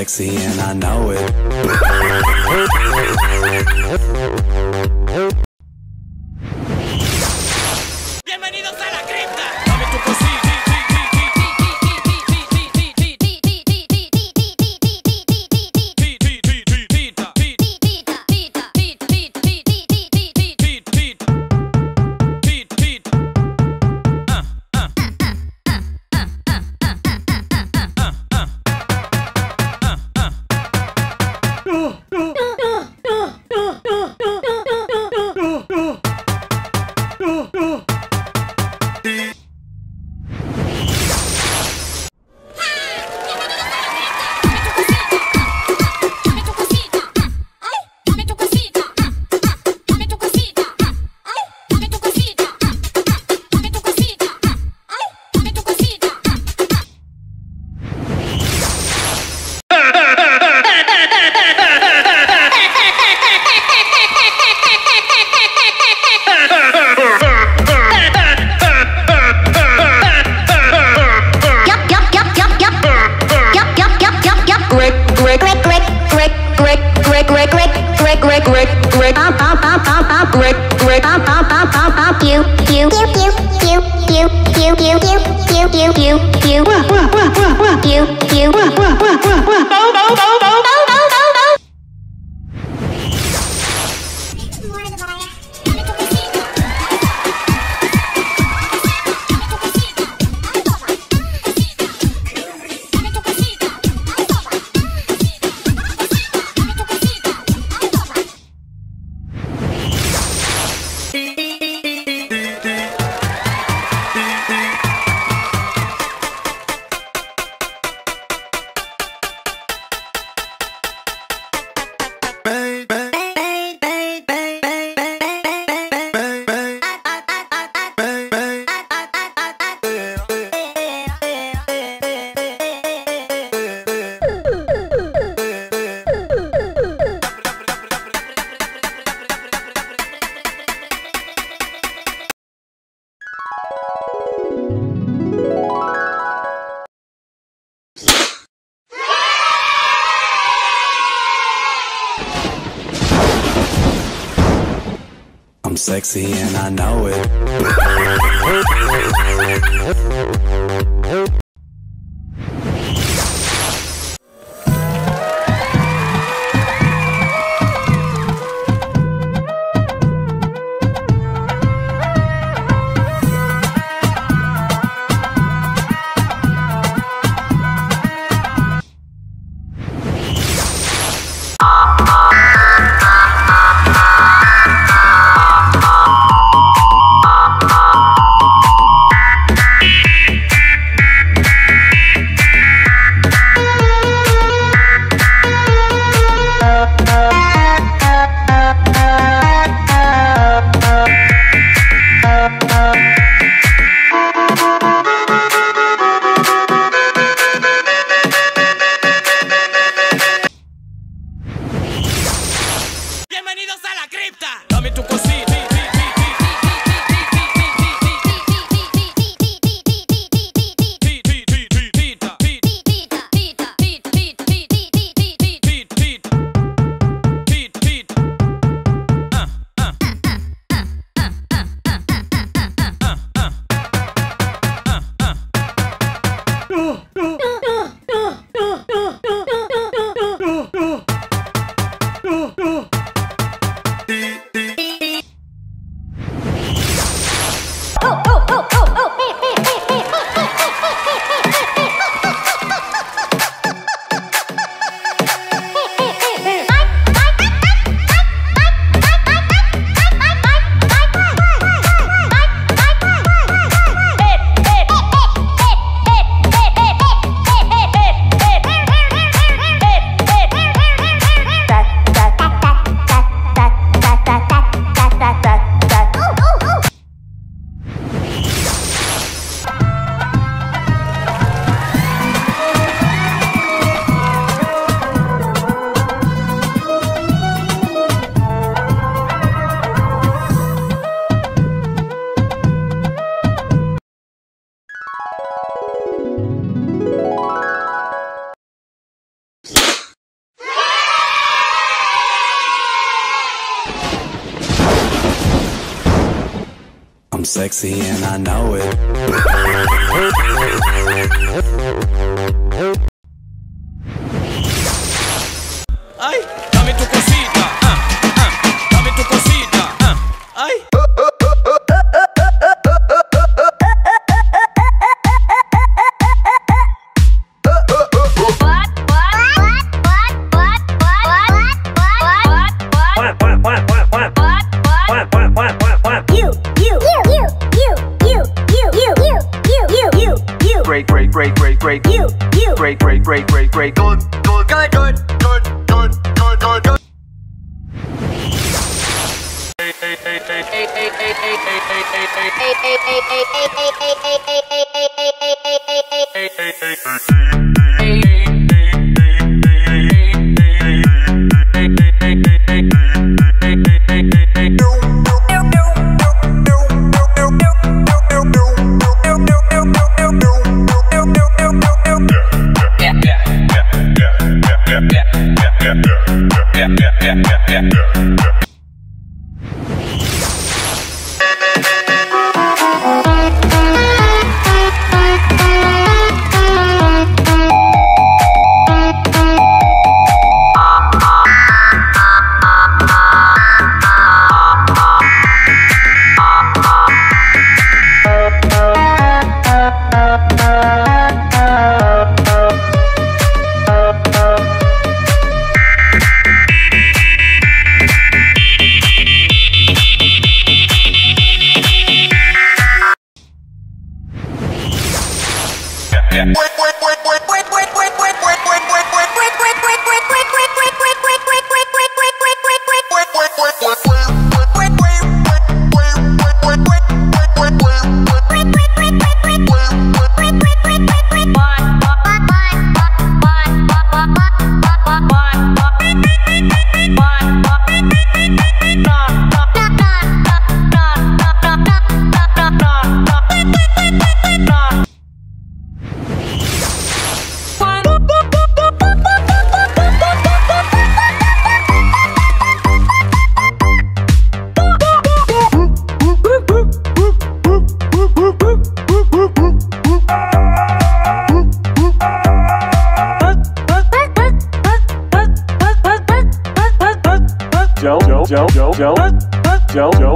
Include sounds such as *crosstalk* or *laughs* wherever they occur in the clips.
Sexy and I know it.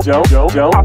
Joe, Joe, Joe.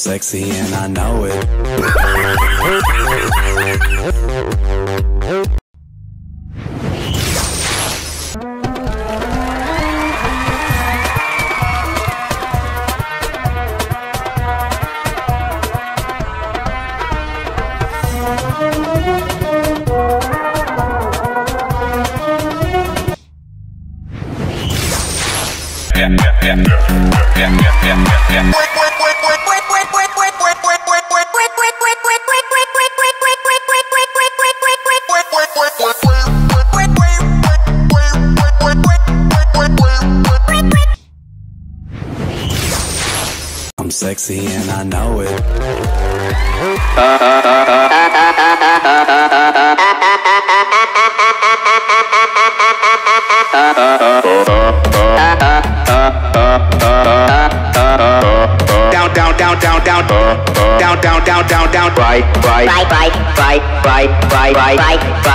sexy and I know it.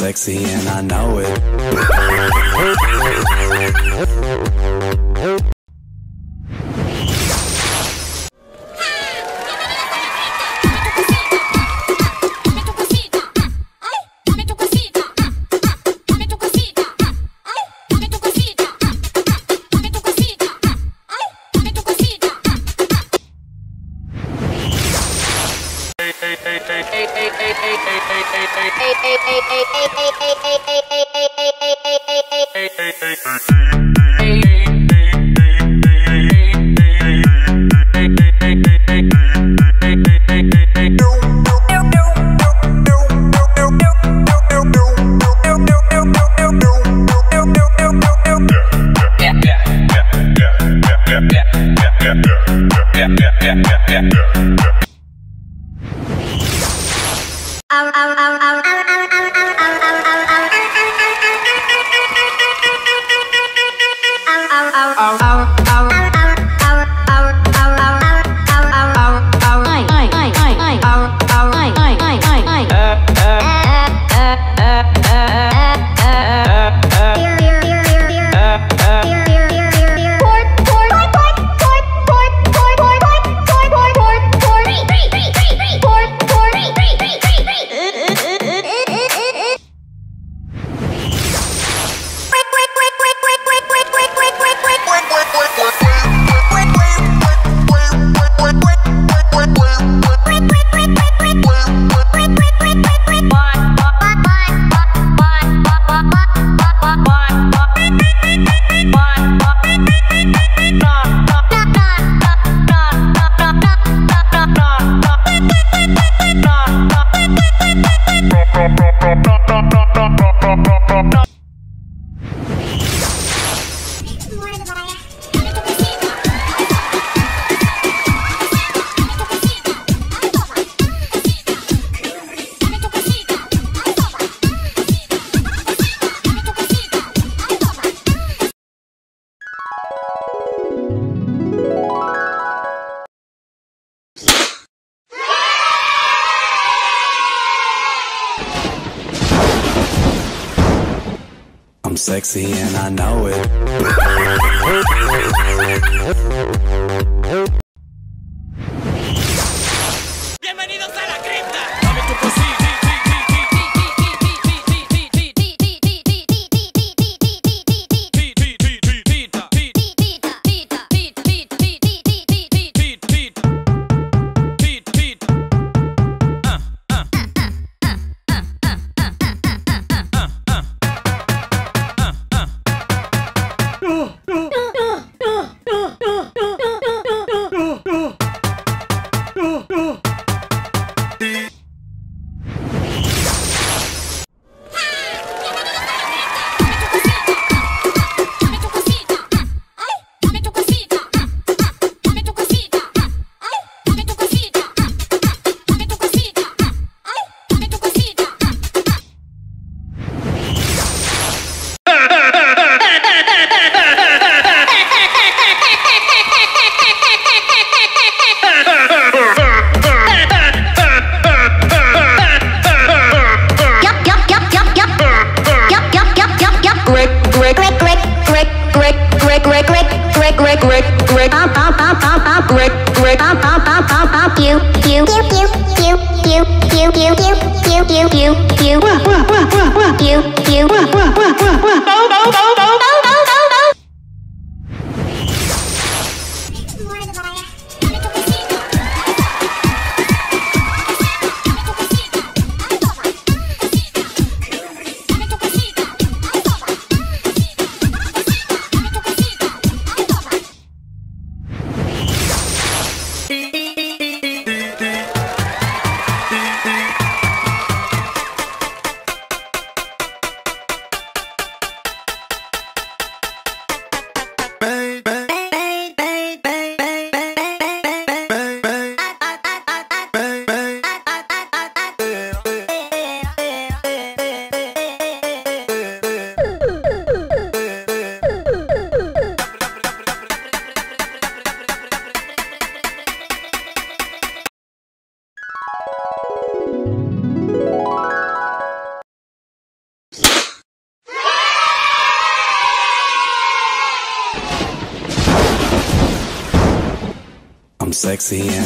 sexy and I know it. *laughs* sexy and I know it. Sexy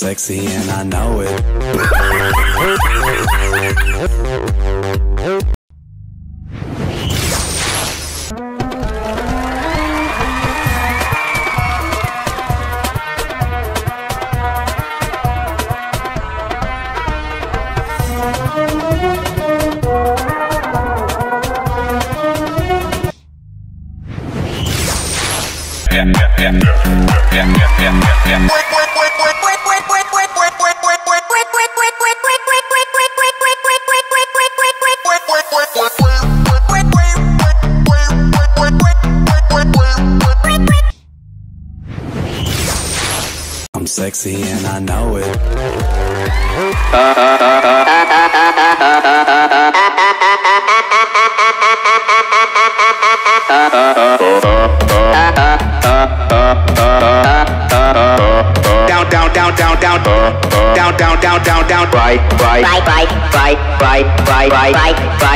sexy and I know it. *laughs*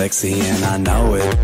sexy and I know it.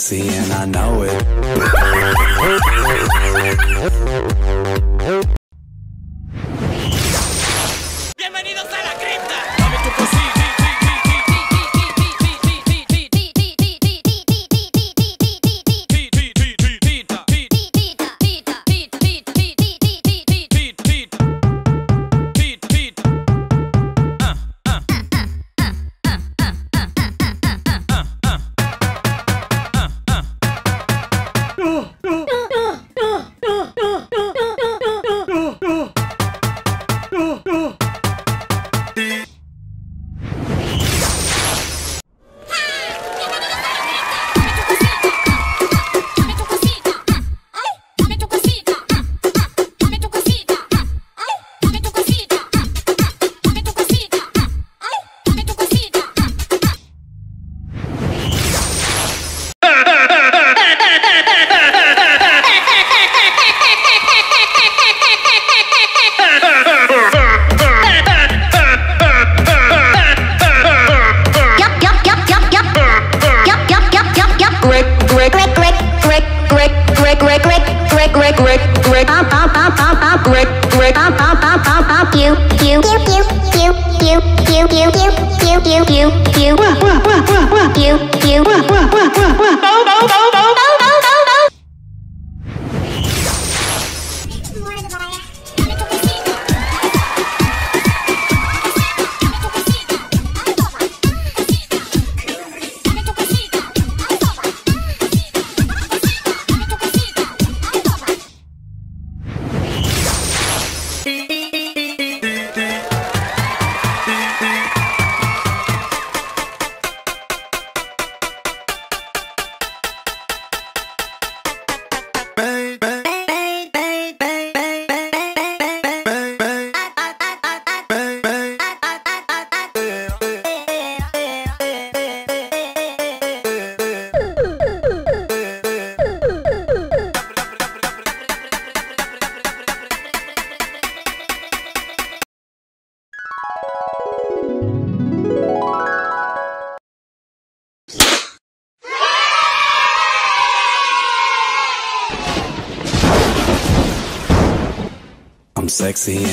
Sexy and I know it. Sexy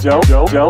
Joe, Joe, Joe,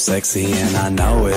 sexy and I know it.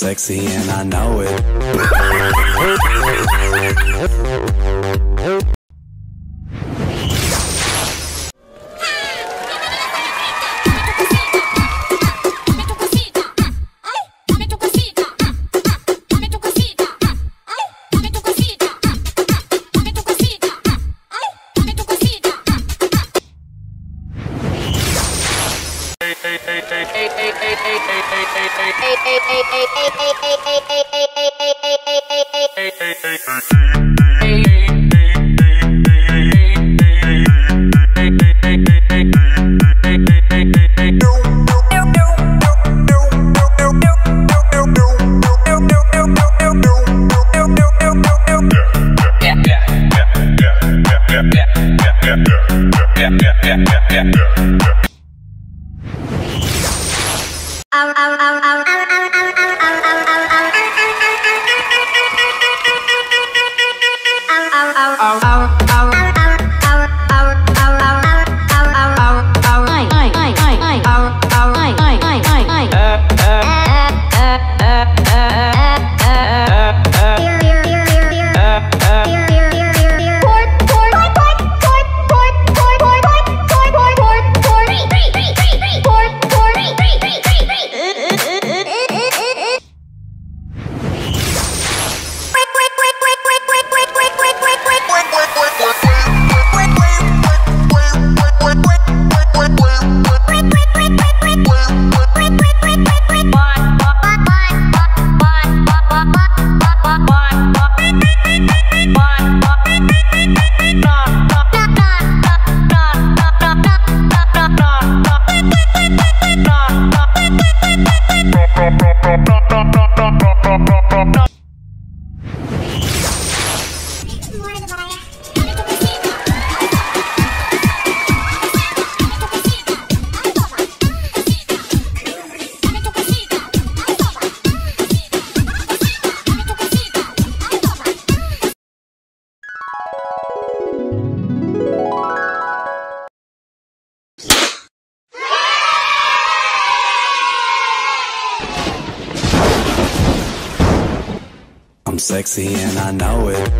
sexy and I know it. *laughs* sexy and I know it.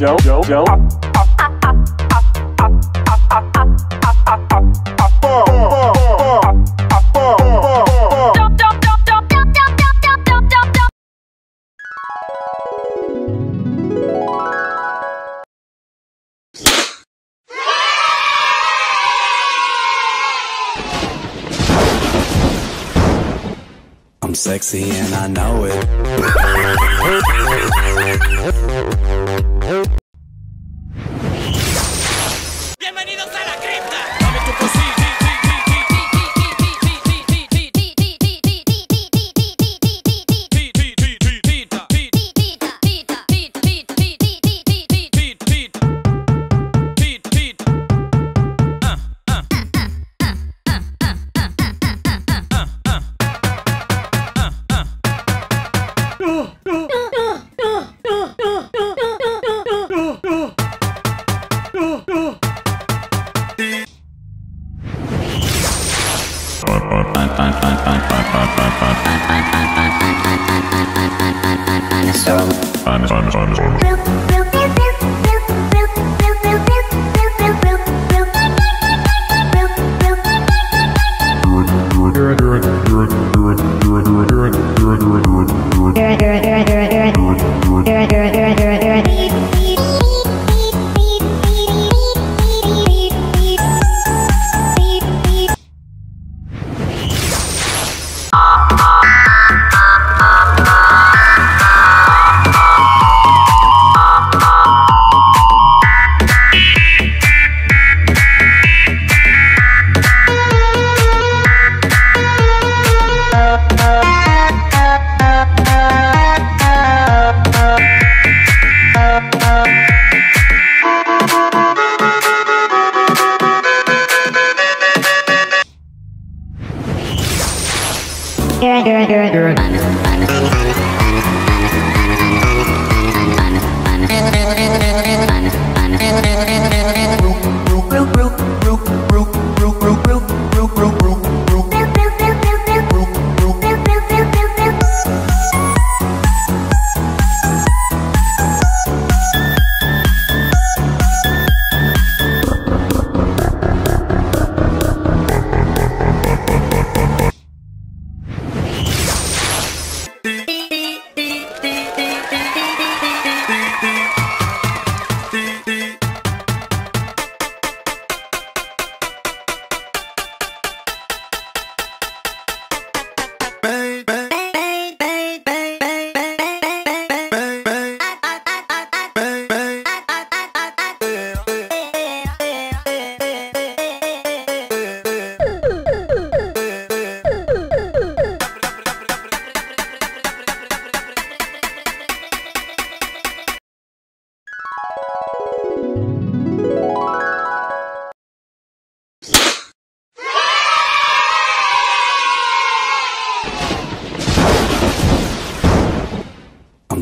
Joe, Joe, Joe,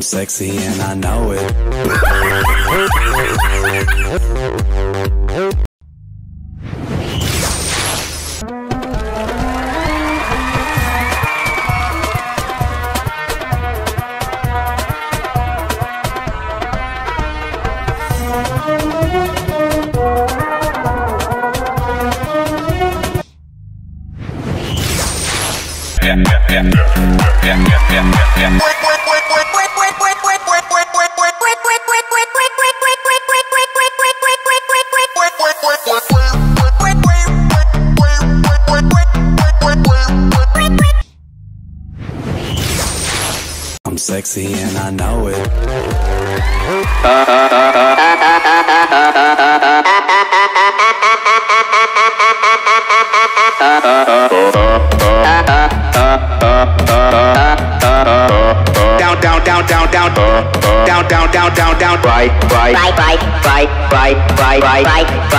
sexy and I know it.